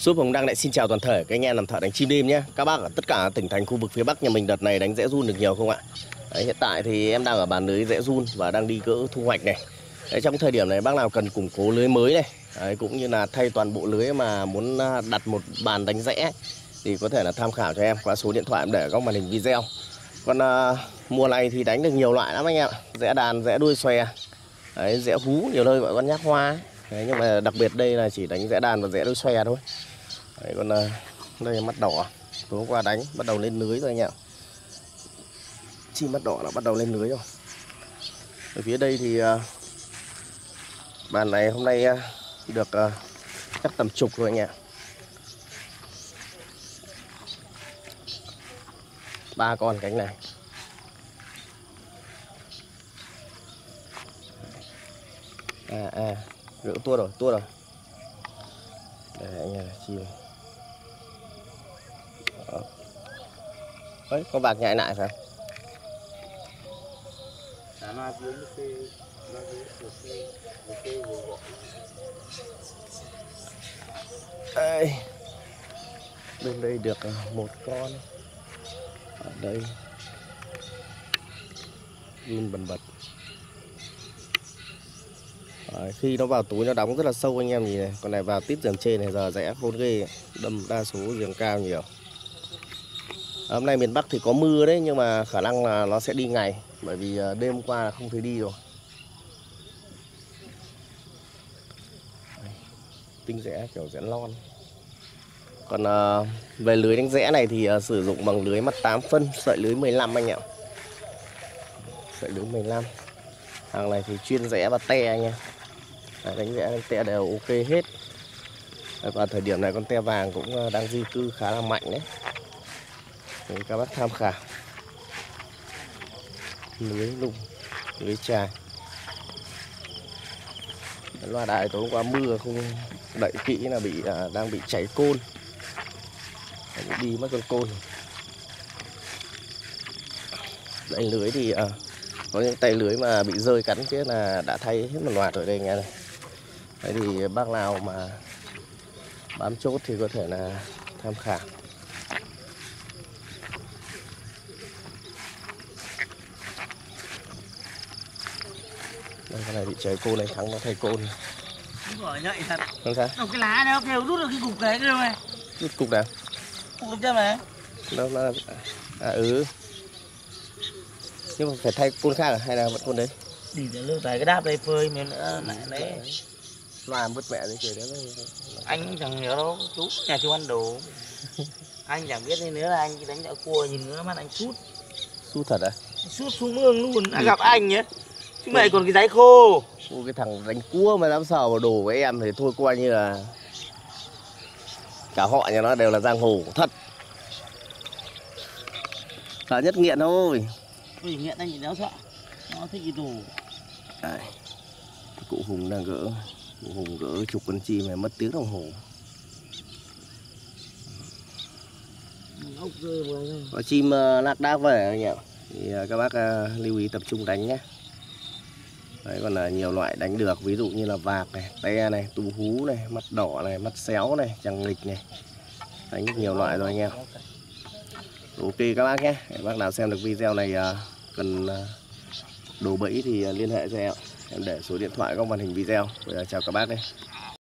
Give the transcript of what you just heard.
Súp Hồng Đăng lại xin chào toàn thể các anh em làm thợ đánh chim đêm nhé. Các bác ở tất cả tỉnh thành khu vực phía Bắc nhà mình đợt này đánh rẽ run được nhiều không ạ? Đấy, Hiện tại thì em đang ở bàn lưới rẽ run và đang đi cỡ thu hoạch này. Đấy, Trong thời điểm này bác nào cần củng cố lưới mới này Đấy, Cũng như là thay toàn bộ lưới mà muốn à, đặt một bàn đánh rẽ Thì có thể là tham khảo cho em. Qua số điện thoại em để ở góc màn hình video. Còn à, mùa này thì đánh được nhiều loại lắm anh em ạ. Rẽ đàn, rẽ đuôi xòe. Đấy, rẽ hú nhiều nơi gọi con nhát hoa. Đấy, nhưng mà đặc biệt đây là chỉ đánh rẽ đàn và rẽ đuôi xòe thôi. Đấy, còn à, đây là mắt đỏ. Tối hôm qua đánh bắt đầu lên lưới rồi anh ạ. Chim mắt đỏ là bắt đầu lên lưới rồi. Ở phía đây thì à, bàn này hôm nay à, được chắc tầm chục rồi anh ạ. Ba con cánh này. À à gỡ tua rồi tua rồi. Đây anh em chim đó. Đấy, con bạc nhại lại phải không? Đây. Bên đây được à, một con Ở đây Run bần bật Đấy, khi nó vào túi nó đóng rất là sâu anh em nhìn này Còn này vào tít giường trên này giờ rẽ khôn ghê Đâm đa số giường cao nhiều Ờ, hôm nay miền Bắc thì có mưa đấy Nhưng mà khả năng là nó sẽ đi ngày Bởi vì ờ, đêm qua là không thấy đi rồi. Tinh rẽ kiểu rẽ lon. Còn ờ, về lưới đánh rẽ này thì sử dụng bằng lưới mắt 8 phân Sợi lưới 15 anh ạ. Sợi lưới 15 Hàng này thì chuyên rẽ và te anh em. Đấy, đánh rẽ đánh te đều ok hết. Và thời điểm này con te vàng cũng đang di cư khá là mạnh đấy. Để các bác tham khảo. Lưới lùng lưới trài loa đại tối hôm qua mưa không đậy kỹ là bị à, đang bị cháy côn. Đi mất con côn. Đậy lưới thì à, có những tay lưới mà bị rơi cắn kia là đã thay hết một loạt rồi đây nghe này. Đấy thì bác nào mà bám chốt thì có thể là tham khảo. Cái này bị cháy côn này thắng nó thay côn Đúng rồi, nhạy thật. không sao Đâu cái lá này kêu rút được cái cục đấy đâu này. rút cục nào Cục chân này. đâu là à ừ nhưng mà phải thay côn khác à? hay là vẫn côn đấy Đi để lưu tại cái đáp đây phơi mình nữa lại lấy. loa bứt mẹ đấy kìa đấy Anh chẳng nhớ đâu, chú nhà chú ăn đồ. anh chẳng biết gì nữa là anh đánh đạo cua nhìn nữa mắt anh sút su thật à sút xuống mương luôn đã gặp anh nhé mày còn cái giấy khô. Ôi, cái thằng đánh cua mà dám sờ vào đồ của em thì thôi coi như là cả họ nhà nó đều là giang hồ thật. Sợ nhất nghiện thôi. Ui, nghiện anh nhìn đéo sợ. Nó thích cái đồ Đây. cụ hùng đang gỡ. Cụ hùng gỡ chục con chim này mất tiếng đồng hồ. Có chim uh, lạc đác về anh em thì ờ, các bác ờ, lưu ý tập trung đánh nhé Đấy, còn là nhiều loại đánh được ví dụ như là vạc này te này tú hú này mắt đỏ này mắt xéo này trăng nghịch này. Đánh nhiều loại rồi anh em. Ok các bác nhé. Bác nào xem được video này à, cần à, đồ bẫy thì à, liên hệ cho em. Em để số điện thoại góc màn hình video. Bây giờ chào các bác đây